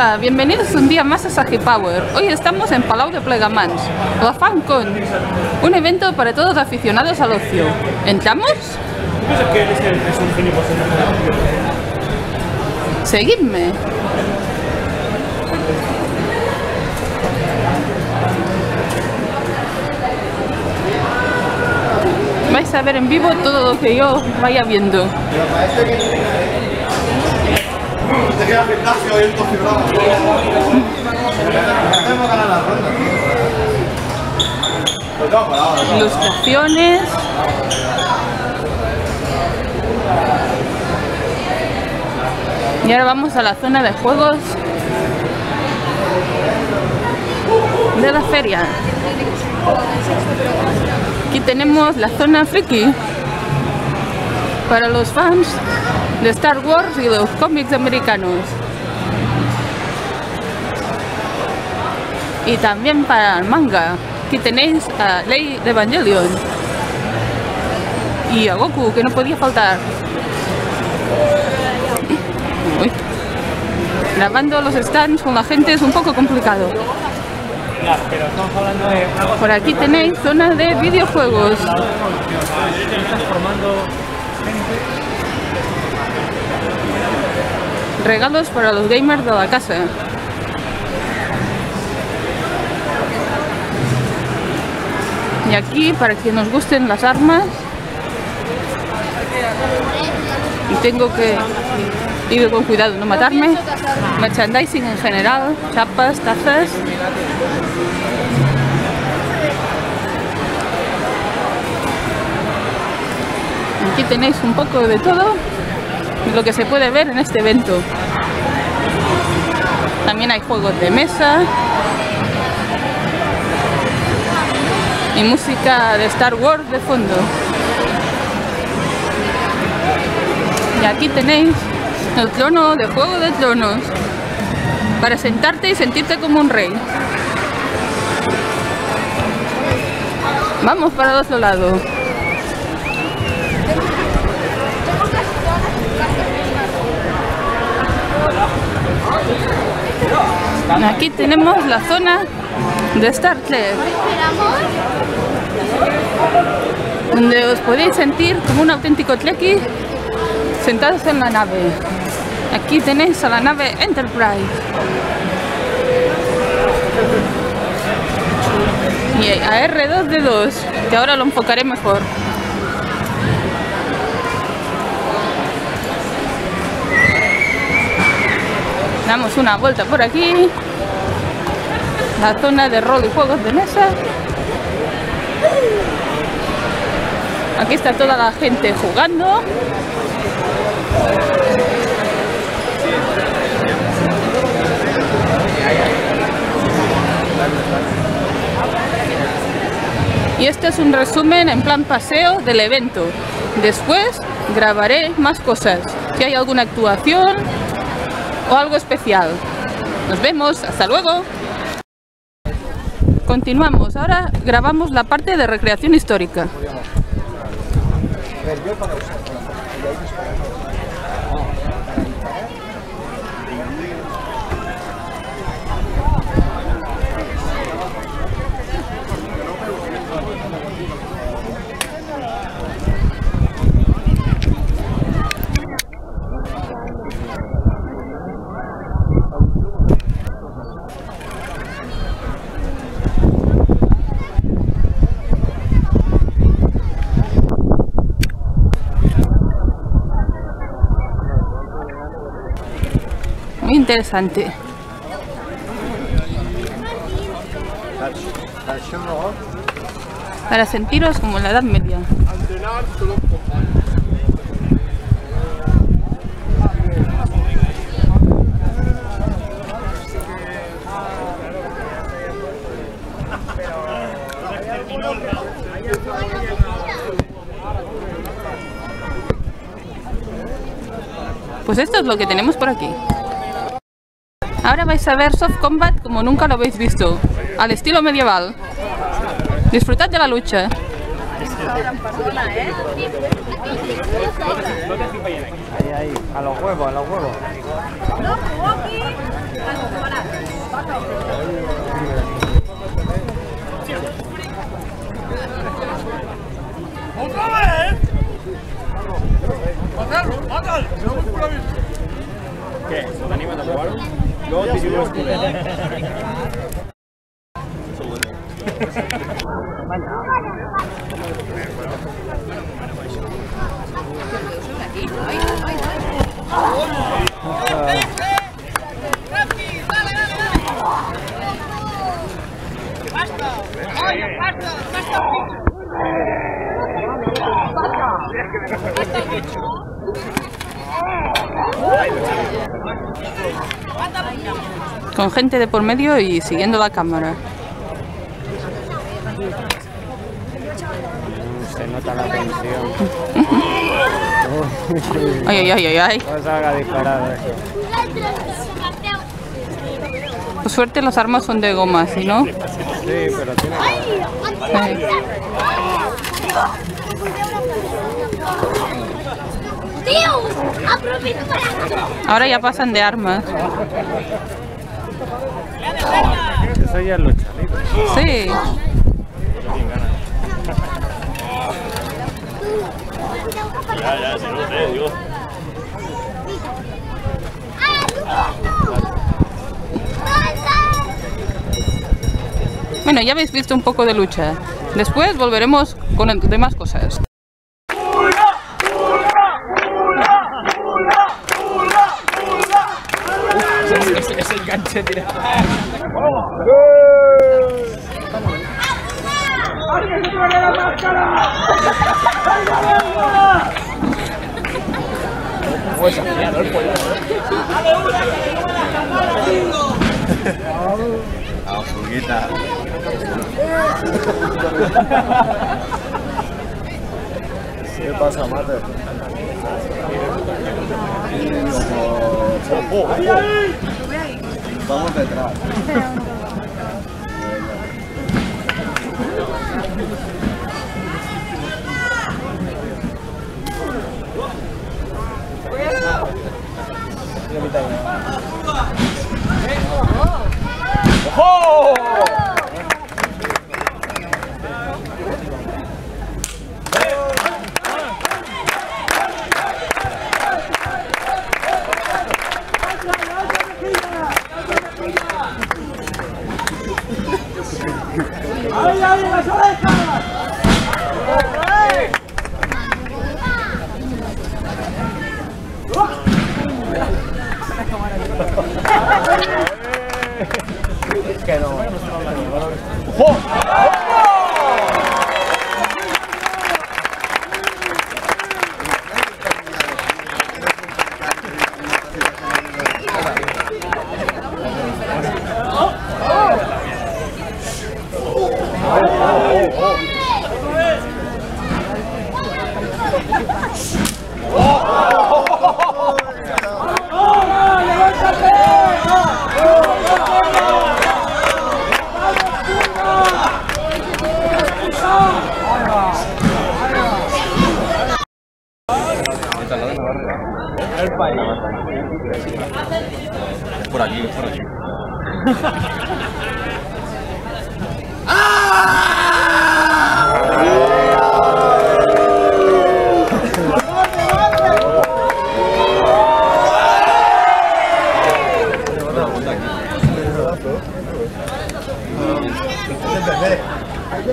Hola, bienvenidos un día más a Sagi Power. Hoy estamos en Palau de Plegamans, la FanCon, un evento para todos los aficionados al ocio. ¿Entramos? Seguidme. Vais a ver en vivo todo lo que yo vaya viendo. Te queda gimnasio y el cocibrado. Tenemos ganar la ronda. Ilustraciones. Y ahora vamos a la zona de juegos de la feria. Aquí tenemos la zona friki para los fans de Star Wars y los cómics americanos. Y también para el manga. Aquí tenéis a Ley de Evangelion. Y a Goku, que no podía faltar. Grabando los stands con la gente es un poco complicado. Por aquí tenéis zona de videojuegos. Regalos para los gamers de la casa. Y aquí, para que nos gusten las armas, y tengo que ir con cuidado no matarme, merchandising en general, chapas, tazas. Aquí tenéis un poco de todo lo que se puede ver en este evento. También hay juegos de mesa y música de Star Wars de fondo. Y aquí tenéis el trono de Juego de Tronos para sentarte y sentirte como un rey. Vamos para el otro lado. Aquí tenemos la zona de Star Trek, donde os podéis sentir como un auténtico Trekkie sentados en la nave. Aquí tenéis a la nave Enterprise. Y a R2D2, que ahora lo enfocaré mejor. Damos una vuelta por aquí. La zona de rol y juegos de mesa. Aquí está toda la gente jugando. Y este es un resumen en plan paseo del evento. Después grabaré más cosas. Si hay alguna actuación o algo especial. Nos vemos, hasta luego. Continuamos, ahora grabamos la parte de recreación histórica. Interesante. Para sentiros como la Edad Media. Pues esto es lo que tenemos por aquí. Ahora vais a ver soft combat como nunca lo habéis visto, al estilo medieval. Disfrutad de la lucha. Ahí, ahí, a los huevos, a los huevos. ¿Qué? ¿Se te animan a probar? Go on, video. Con gente de por medio y siguiendo la cámara. Se nota la tensión. Ay, ay, ay, ay, ay. No salga disparado eso. Por suerte las armas son de goma, si no. Sí, pero tiene... Para... Ahora ya pasan de armas. Eso ya es lucha libre. Sí. Bueno, ya habéis visto un poco de lucha. Después volveremos con demás cosas. Es el ganche tirado. A fuguita. ¿Qué pasa, Mate? Vamos detrás. Es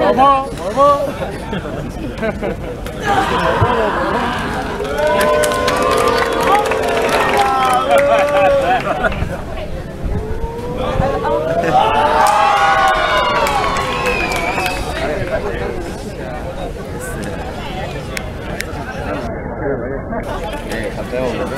어머 어머 네, 감사합니다.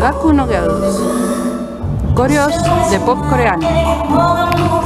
Gaku no Girls, coreos de pop coreano.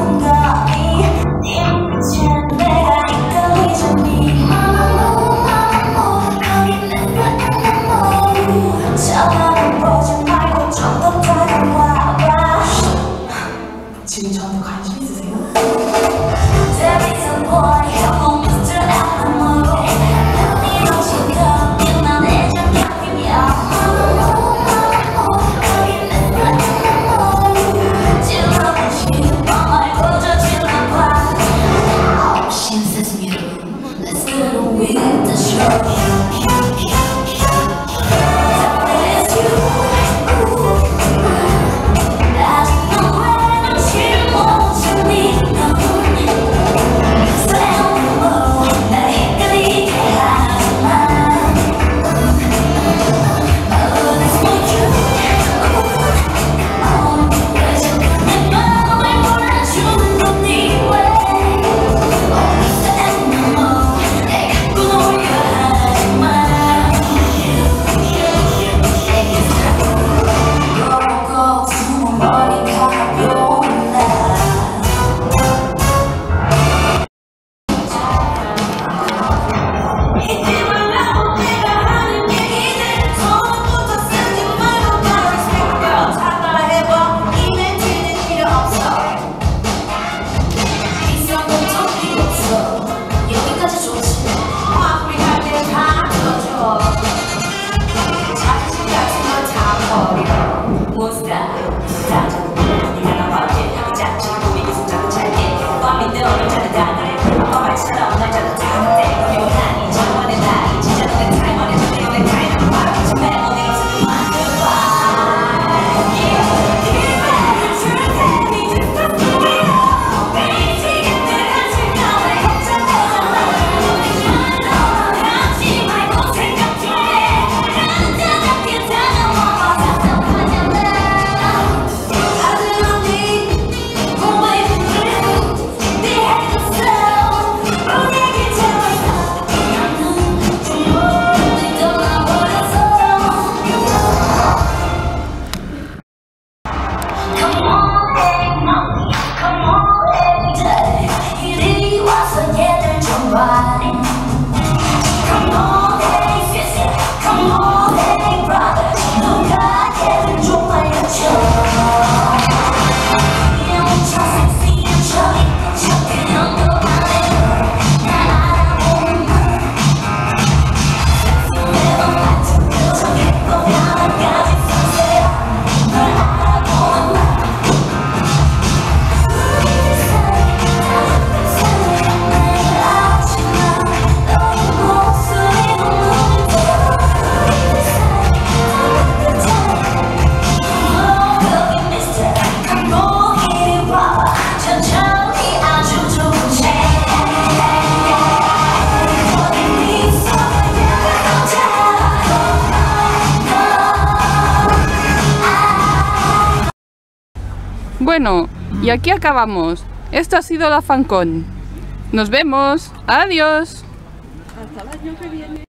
Bueno, y aquí acabamos. Esto ha sido la Fancon. Nos vemos. Adiós. Hasta el año que viene.